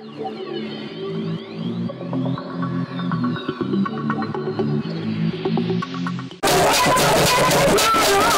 Oh, my God.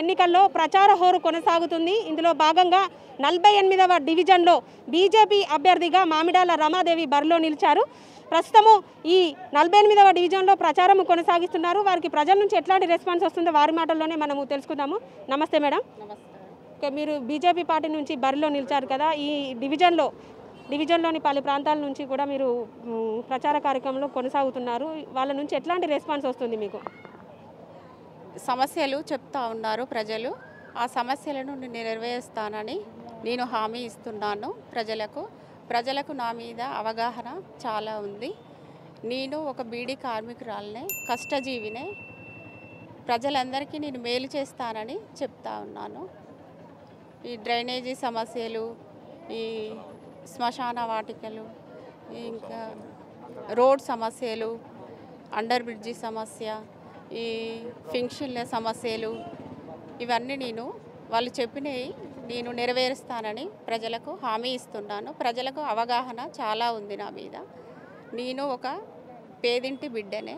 ఎన్నికల్లో ప్రచార హోరు కొనసాగుతుంది. ఇందులో భాగంగా నలభై ఎనిమిదవ డివిజన్లో బీజేపీ అభ్యర్థిగా మామిడాల రమాదేవి బరిలో నిలిచారు. ప్రస్తుతము ఈ నలభై ఎనిమిదవ డివిజన్లో ప్రచారం కొనసాగిస్తున్నారు. వారికి ప్రజల నుంచి ఎట్లాంటి రెస్పాన్స్ వస్తుందో వారి మాటల్లోనే మనము తెలుసుకుందాము. నమస్తే మేడం. ఓకే మీరు బీజేపీ పార్టీ నుంచి బరిలో నిలిచారు కదా ఈ డివిజన్లో డివిజన్లోని పలు ప్రాంతాల నుంచి కూడా మీరు ప్రచార కార్యక్రమంలో కొనసాగుతున్నారు. వాళ్ళ నుంచి ఎట్లాంటి రెస్పాన్స్ వస్తుంది మీకు? సమస్యలు చెప్తా ఉన్నారు ప్రజలు. ఆ సమస్యలను నేను నెరవేరుస్తానని నేను హామీ ఇస్తున్నాను ప్రజలకు. ప్రజలకు నా మీద అవగాహన చాలా ఉంది. నేను ఒక బీడీ కార్మికురాలనే కష్టజీవినే ప్రజలందరికీ నేను మేలు చేస్తానని చెప్తా ఉన్నాను. ఈ డ్రైనేజీ సమస్యలు ఈ శ్మశాన వాటికలు ఇంకా రోడ్ సమస్యలు అండర్ బ్రిడ్జి సమస్య ఈ ఫింక్షన్ల సమస్యలు ఇవన్నీ నేను వాళ్ళు చెప్పినవి నేను నెరవేరుస్తానని ప్రజలకు హామీ ఇస్తున్నాను. ప్రజలకు అవగాహన చాలా ఉంది నా మీద. నేను ఒక పేదింటి బిడ్డనే.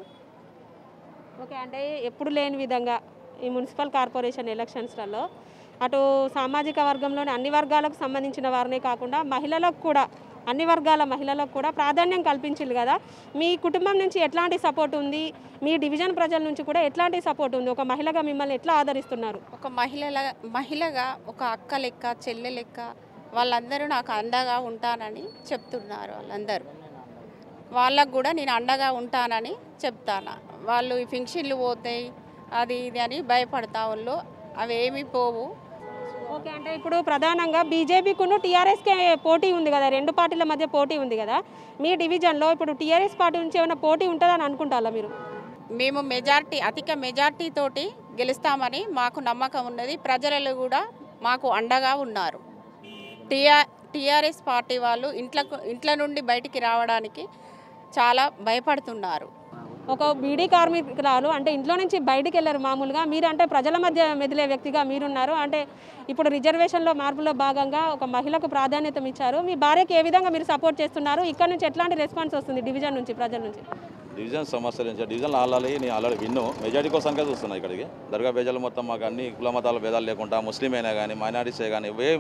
ఓకే అంటే ఎప్పుడు లేని విధంగా ఈ మున్సిపల్ కార్పొరేషన్ ఎలక్షన్స్లలో అటు సామాజిక వర్గంలోని అన్ని వర్గాలకు సంబంధించిన వారినే కాకుండా మహిళలకు కూడా అన్ని వర్గాల మహిళలకు కూడా ప్రాధాన్యం కల్పించింది కదా. మీ కుటుంబం నుంచి ఎట్లాంటి సపోర్ట్ ఉంది? మీ డివిజన్ ప్రజల నుంచి కూడా ఎట్లాంటి సపోర్ట్ ఉంది? ఒక మహిళగా మిమ్మల్ని ఎట్లా ఆదరిస్తున్నారు? ఒక మహిళల మహిళగా ఒక అక్క లెక్క చెల్లె లెక్క వాళ్ళందరూ నాకు అండగా ఉంటానని చెప్తున్నారు వాళ్ళందరూ. వాళ్ళకు కూడా నేను అండగా ఉంటానని చెప్తాను. వాళ్ళు ఈ ఫింక్షన్లు పోతాయి అది ఇది అని భయపడతా వాళ్ళు. అవి ఏమి పోవు. ఓకే అంటే ఇప్పుడు ప్రధానంగా బీజేపీకును టీఆర్ఎస్కే పోటీ ఉంది కదా రెండు పార్టీల మధ్య పోటీ ఉంది కదా మీ డివిజన్లో ఇప్పుడు టీఆర్ఎస్ పార్టీ నుంచి ఏమైనా పోటీ ఉంటుందని అనుకుంటారా మీరు? మేము మెజార్టీ అధిక మెజార్టీ తోటి గెలుస్తామని మాకు నమ్మకం ఉన్నది ప్రజలు కూడా మాకు అండగా ఉన్నారు. టీఆర్ టీఆర్ఎస్ పార్టీ వాళ్ళు ఇంట్లో ఇంట్ల నుండి బయటికి రావడానికి చాలా భయపడుతున్నారు. ఒక బీడీ కార్మికురాలు అంటే ఇంట్లో నుంచి బయటికి వెళ్ళారు మామూలుగా. మీరు అంటే ప్రజల మధ్య మెదిలే వ్యక్తిగా మీరున్నారు. అంటే ఇప్పుడు రిజర్వేషన్లో మార్పులో భాగంగా ఒక మహిళకు ప్రాధాన్యత ఇచ్చారు. మీ భార్యకి ఏ విధంగా మీరు సపోర్ట్ చేస్తున్నారు? ఇక్కడ నుంచి ఎట్లాంటి రెస్పాన్స్ వస్తుంది డివిజన్ నుంచి ప్రజల నుంచి? డివిజన్ సమస్యల నుంచి డివిజన్ ఆల్రెడీ నేను ఆల్రెడీ విన్ను. మెజారిటీ కోసంకే చూస్తున్నా ఇక్కడికి. దర్గా బేజాలు మొత్తం మాకు అన్ని కుల మతాల భేదాలు లేకుండా ముస్లిం అయినా కానీ మైనారిటీసే కానీ ఏ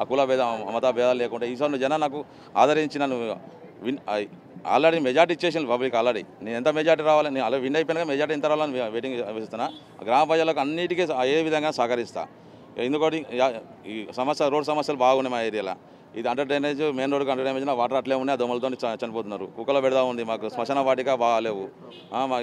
ఆ కుల భేద మత భేదాలు లేకుండా ఈసారి జనం నాకు ఆదరించి నన్ను విన్ ఆల్రెడీ మెజార్టీ ఇచ్చేసాను పబ్లిక్ ఆల్రెడీ. నేను ఎంత మెజార్టీ రావాలి? నేను అలా విన్ అయిపోయినా మెజార్టీ ఎంత రావాలని వెయిటింగ్ ఇస్తున్నా గ్రామ ప్రజలకు అన్నిటికీ ఏ విధంగా సహకరిస్తా. ఎందుకంటే ఈ సమస్య రోడ్ సమస్యలు బాగున్నాయి మా ఏరియాలో. ఇది అండర్ డ్రైనేజ్ మెయిన్ రోడ్కి అండర్ డ్రైనేజ్ వాటర్ అట్లే ఉన్నాయి దొమ్మలతో దోమలతో చనిపోతున్నారు. కుక్కల పెడదా ఉంది మాకు. శ్మశాన వాటిక బాగాలేవు. మా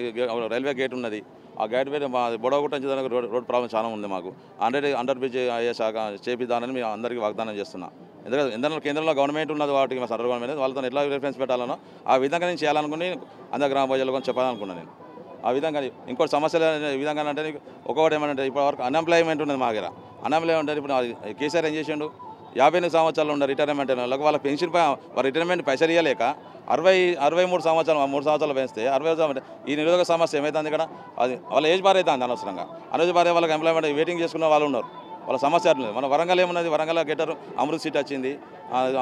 రైల్వే గేట్ ఉన్నది. ఆ గేట్ మీద మా బుడగుట్ట నుంచి దానికి రోడ్ రోడ్ ప్రాబ్లం చాలా ఉంది మాకు. అండర్ అండర్ బ్రిడ్జ్ అయ్యే శాఖ చేపిద్దానని మేము అందరికీ వాగ్దానం చేస్తున్నా. ఎందుకంటే ఇంధన కేంద్రంలో గవర్నమెంట్ ఉన్నది వాటికి మా సెంట్రల్ గవర్నమెంట్ వాళ్ళతో ఎట్లా రిఫరెన్స్ పెట్టాలనో ఆ విధంగా నేను చేయాలనుకుని అందరు గ్రామ ప్రజలకు చెప్పాలనుకున్నాను నేను. ఆ విధంగా ఇంకోటి సమస్యలు ఈ విధంగా అంటే నీకు ఒక్కొక్కటి ఏమంటే ఇప్పుడు వరకు అన్ఎంప్లాయ్మెంట్ ఉన్నది మా దగ్గర. అన్ఎంప్లాయ్మెంట్ ఇప్పుడు అది కేసీఆర్ ఏం చేసిండు? యాభై ఎనిమిది సంవత్సరాలు ఉన్న రిటైర్మెంట్ అయిన వాళ్ళకి వాళ్ళ పెన్షన్ పై వాళ్ళ రిటైర్మెంట్ పైసలు ఇవ్వలేక అరవై అరవై మూడు సంవత్సరాలు మూడు సంవత్సరాలు పెంచితే అరవై సంవత్సరాలు ఈ నిరోధక సమస్య ఏమవుతుంది ఇక్కడ? అది వాళ్ళ ఏజ్ బార్ అవుతుంది అనవసరంగా. అనవసర బార్ వాళ్ళకి ఎంప్లాయ్మెంట్ వెయిటింగ్ చేసుకున్న వాళ్ళు ఉన్నారు. వాళ్ళ సమస్య అట్లేదు మన వరంగల్ ఏమున్నది? వరంగల్ గెటర్ అమృత్ సీట్ వచ్చింది.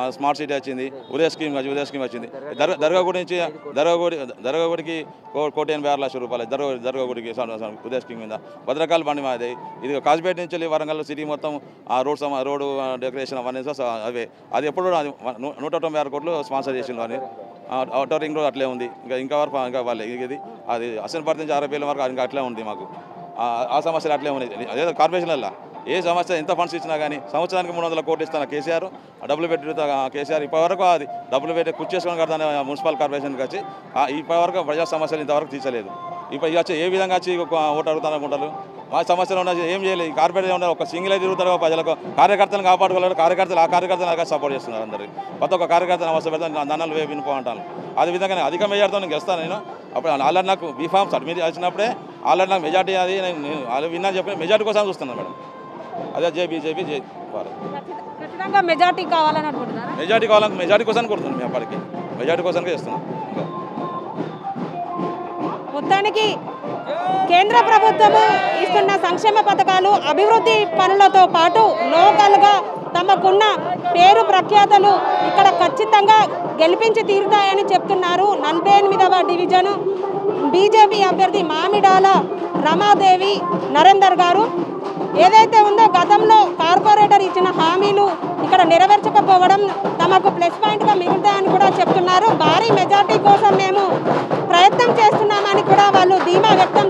స్మార్ట్ సిటీ వచ్చింది. ఉదయ స్కీమ్ వచ్చి- ఉదయ స్కీమ్ వచ్చింది. దర్గా దర్గా గుడి నుంచి దర్గా గుడి దర్గా గుడికి కో- కోటి ఎనభై ఆరు లక్షల రూపాయలు. దర్గా దర్గా గుడికి ఉదయ స్కీమ్ మీద. భద్రకాల బండి మాది. ఇది కాజ్పేట నుంచి వెళ్ళి వరంగల్ సిటీ మొత్తం ఆ రోడ్ సమ రోడ్డు డెకరేషన్ అవన్నీ అవే. అది ఎప్పుడు అది నూట తొంభై ఆరు కోట్లు స్పాన్సర్ చేసిండు అని. అవుటర్ రింగ్ రోడ్ అట్లే ఉంది. ఇంకా ఇంకా వరకు ఇంకా వాళ్ళే ఇది అది అసలు నుంచి అరవై వేల వరకు ఇంకా అట్లే ఉంది మాకు. ఆ- సమస్యలు అట్లే ఉన్నాయి. అదే కార్పొరేషన్లలో ఏ సమస్య ఎంత ఫండ్స్ ఇచ్చినా కానీ సంవత్సరానికి మూడు వందల కోట్లు ఇస్తాను కేసీఆర్. ఆ డబ్బులు పెట్టి కేసీఆర్ ఇప్పటివరకు అది డబ్బులు పెట్టి కుర్చీ చేసుకుని కడతాను మున్సిపల్ కార్పొరేషన్కి వచ్చి. ఆ ఇప్పటివరకు ప్రజా సమస్యలు ఇంతవరకు తీర్చలేదు. ఇప్పుడు ఇక వచ్చి ఏ విధంగా వచ్చి ఒక ఓటు అడుగుతాను అనుకుంటారు మా సమస్యలు ఉన్నది ఏం చేయలేదు. కార్పొరేట్ ఉన్నారు ఒక సింగిల్ తిరుగుతారు ప్రజలకు. కార్యకర్తలను కాపాడుకోలేరు. కార్యకర్తలు ఆ కార్యకర్తలు సపోర్ట్ చేస్తున్నారు అందరు. ప్రతి ఒక్క కార్యకర్తను అవసరం పెడతాను దండలు వే వినుకో అంటాను. అదే విధంగా నేను అధిక మెజార్టీతో నేను గెలుస్తాను నేను. అప్పుడు ఆల్రెడీ నాకు బీఫామ్ సబ్మిట్ చేసినప్పుడే ఆల్రెడీ నాకు మెజార్టీ అది నేను నేను వాళ్ళు విన్నా చెప్పి మెజార్టీ కోసం చూస్తున్నాను మేడం. అదే జై బీజేపీ జై భారత్. మెజార్టీ కావాలని మెజార్టీ కావాలని మెజార్టీ కోసం కొడుతున్నాం మేము అప్పటికి. మెజార్టీ కోసానికి చేస్తున్నాం. మొత్తానికి కేంద్ర ప్రభుత్వము ఇస్తున్న సంక్షేమ పథకాలు అభివృద్ధి పనులతో పాటు లోకల్గా తమకున్న పేరు ప్రఖ్యాతలు ఇక్కడ ఖచ్చితంగా గెలిపించి తీరుతాయని చెప్తున్నారు నలభై ఎనిమిదవ డివిజను. బీజేపీ అభ్యర్థి మామిడాల రమాదేవి నరేందర్ గారు. ఏదైతే ఉందో గతంలో కార్పొరేటర్ ఇచ్చిన హామీలు ఇక్కడ నెరవేర్చకపోవడం తమకు ప్లస్ పాయింట్గా మిగులుతాయని కూడా చెప్తున్నారు. భారీ మెజార్టీ కోసం మేము ప్రయత్నం చేస్తున్నామని కూడా వాళ్ళు ధీమా వ్యక్తం